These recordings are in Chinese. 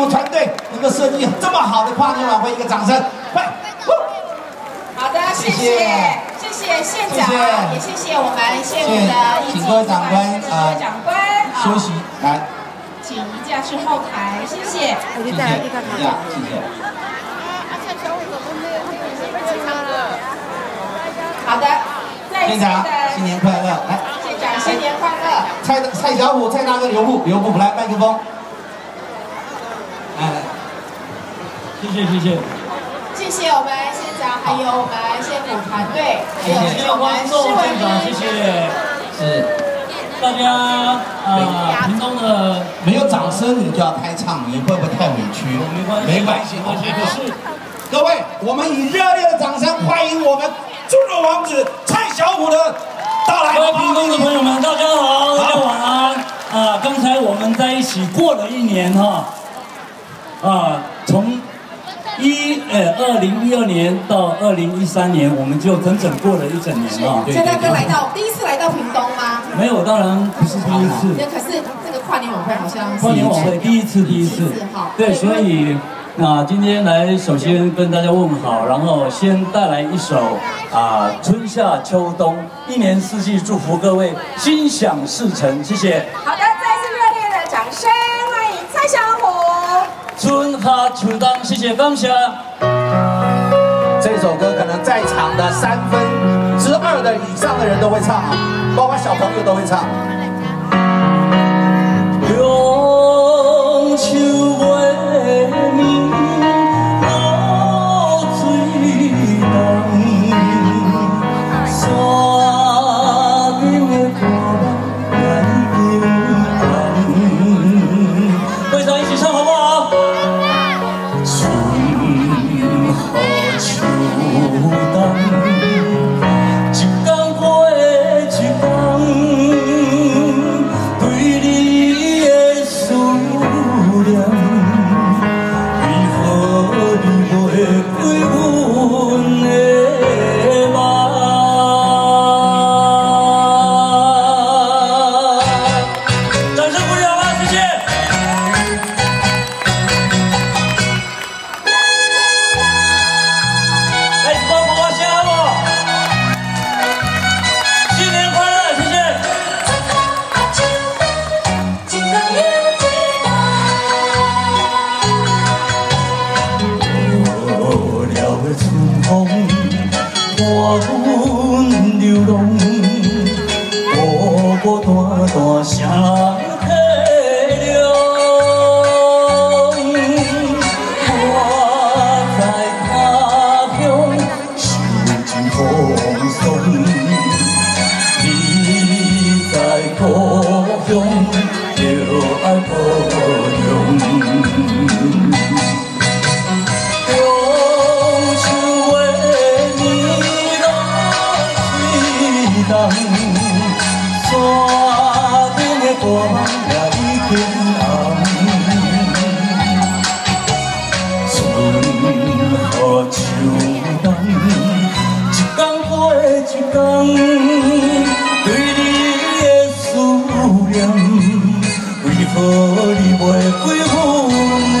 舞团队能够设计这么好的跨年晚会，一个掌声，快！好的，谢谢，谢谢县长，也谢谢我们县府的请各位长官啊，长官休息来，请移驾去后台，谢谢，谢谢，谢谢。好的，县长新年快乐，来，县长新年快乐，蔡蔡小虎、蔡大哥、刘步、刘步来麦克风，来来，谢谢谢谢，谢谢我们县长，还有我们县府团队，谢谢观众现场，谢谢，是，大家啊，屏东的没有掌声你就要开唱，你会不会太委屈？没关系，没关系，我觉得是。各位，我们以热烈的掌声欢迎我们猪肉王子蔡小虎的到来。各位屏东的朋友们，大家好，大家晚安。啊，刚才我们在一起过了一年哈，啊，从一呃二零一二年到二零一三年，我们就整整过了一整年啊。现在哥来到第一次来到屏东吗？没有，当然不是第一次。那可是这个跨年晚会好像跨年晚会第一次，第一次。对，所以。那今天来，首先跟大家问好，然后先带来一首啊，春夏秋冬一年四季，祝福各位心想事成，谢谢。好的，春夏秋冬，谢谢感谢。这首歌可能在场的三分之二的以上的人都会唱啊，包括小朋友都会唱。当对你的思念，为何你袂归阮的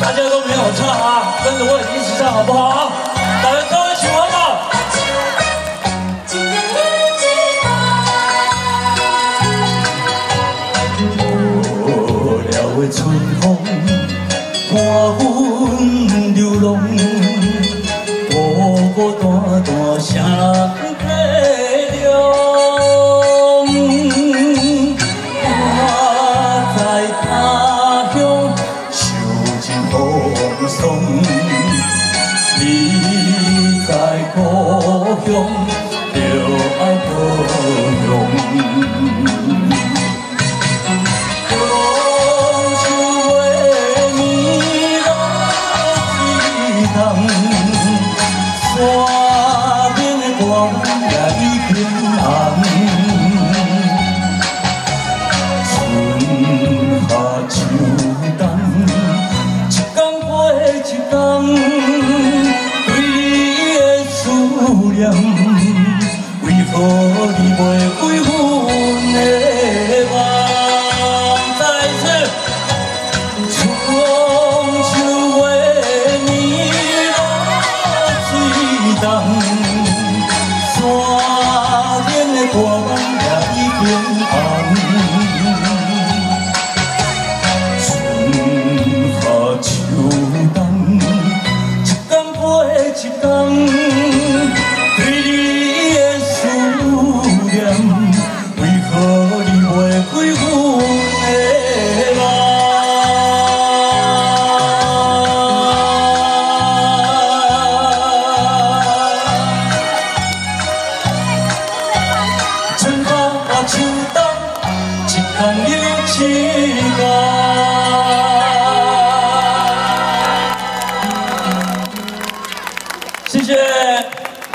大家都没有唱啊，跟着我一起唱好不好春风。看，阮流浪 olha.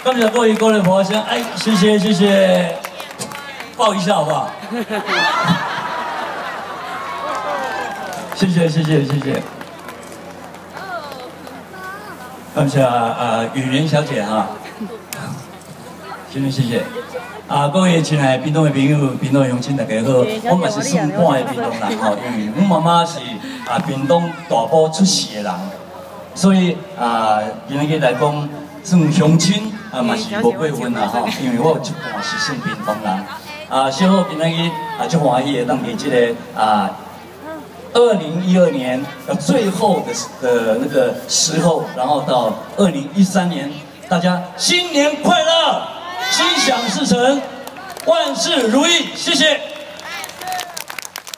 感谢各位过来捧场，哎，谢谢谢谢，抱一下好不好？谢谢谢谢谢谢，感谢啊雨云小姐哈，谢谢谢谢，啊各位亲爱的屏东的朋友，屏东的乡亲大家好，我嘛是算半的屏东人吼，因为我妈妈是啊屏东大埔出世的人，所以啊今日来讲算乡亲。啊，嘛是无过分啦哈，因为我有一半是算平东人。啊，小好今仔日啊，就欢喜当给这个啊，二零一二年的最后的的那个时候，然后到二零一三年，大家新年快乐，心想事成，万事如意，谢谢，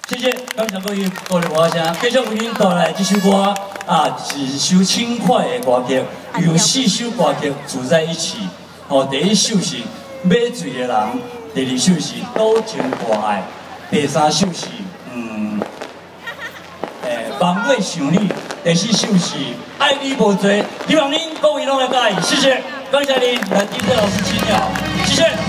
谢谢，感谢各位各位歌声，继续为您带来这首歌。啊，是一首轻快的歌曲，有四首歌曲组在一起。哦，第一首是买醉的人，第二首是多情大爱，第三首是嗯，诶，望月想你，第四首是爱你无罪。希望您各位拢会介意，谢谢，感谢您来听这老师请教，谢谢。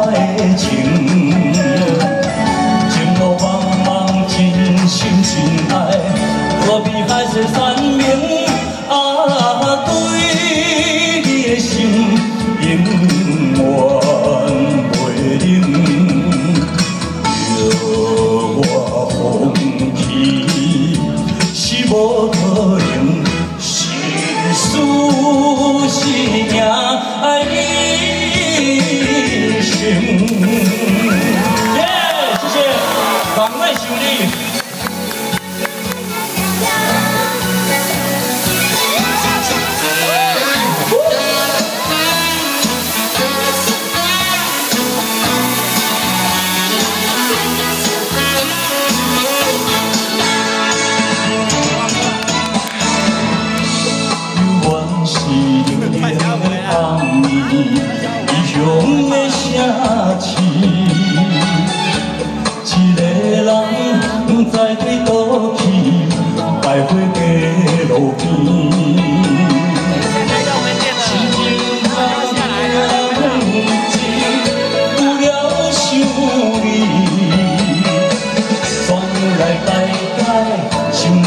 我的情 what you need.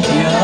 yeah.